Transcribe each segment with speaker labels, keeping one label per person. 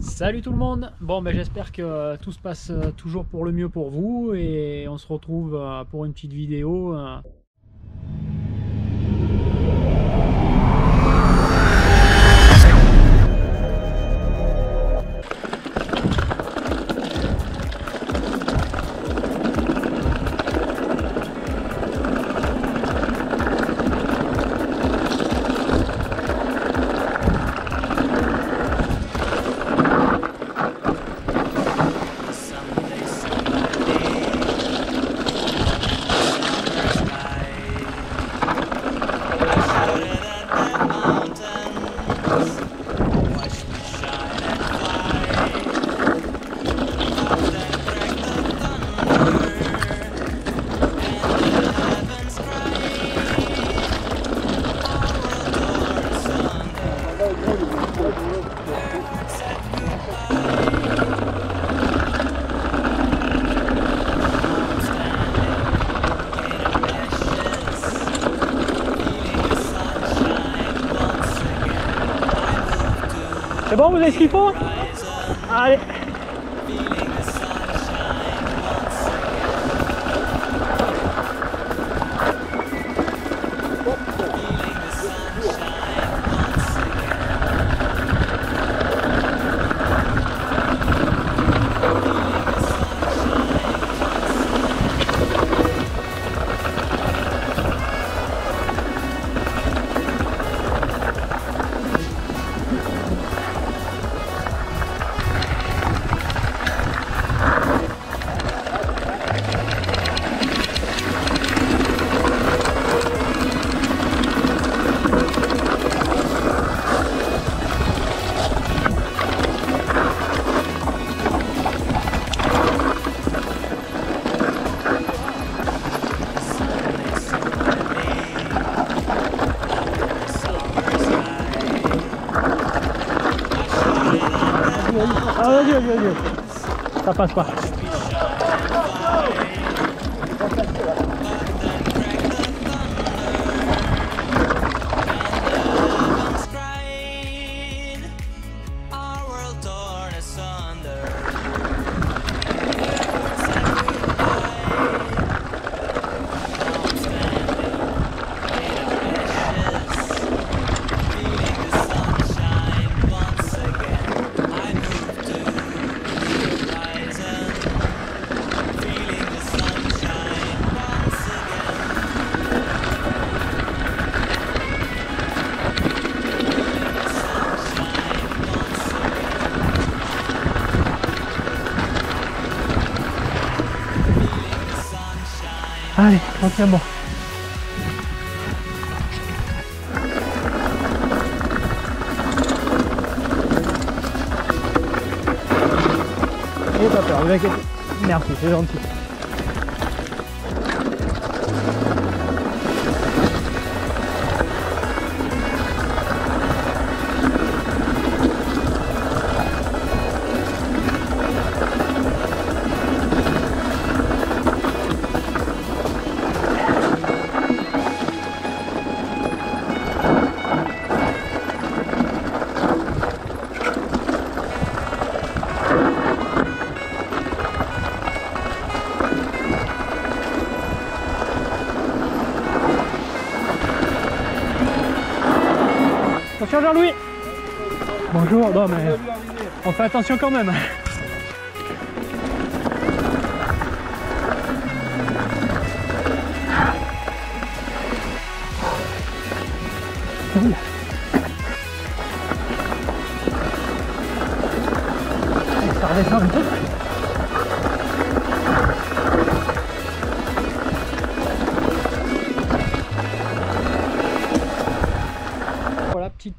Speaker 1: Salut tout le monde Bon ben j'espère que euh, tout se passe euh, toujours pour le mieux pour vous et on se retrouve euh, pour une petite vidéo. C'est bon, vous avez ce qu'il faut? Allez
Speaker 2: adiós, adiós, adiós. Capaz, capaz.
Speaker 1: Allez, tranquillement. N'ayez pas peur, vous inquiétez. Merci, c'est gentil. Attention Jean-Louis Bonjour, non mais on fait attention quand même. Ça redescend.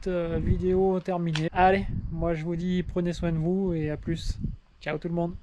Speaker 1: Euh, vidéo terminée. Allez, moi je vous dis prenez soin de vous et à plus. Ciao tout le monde.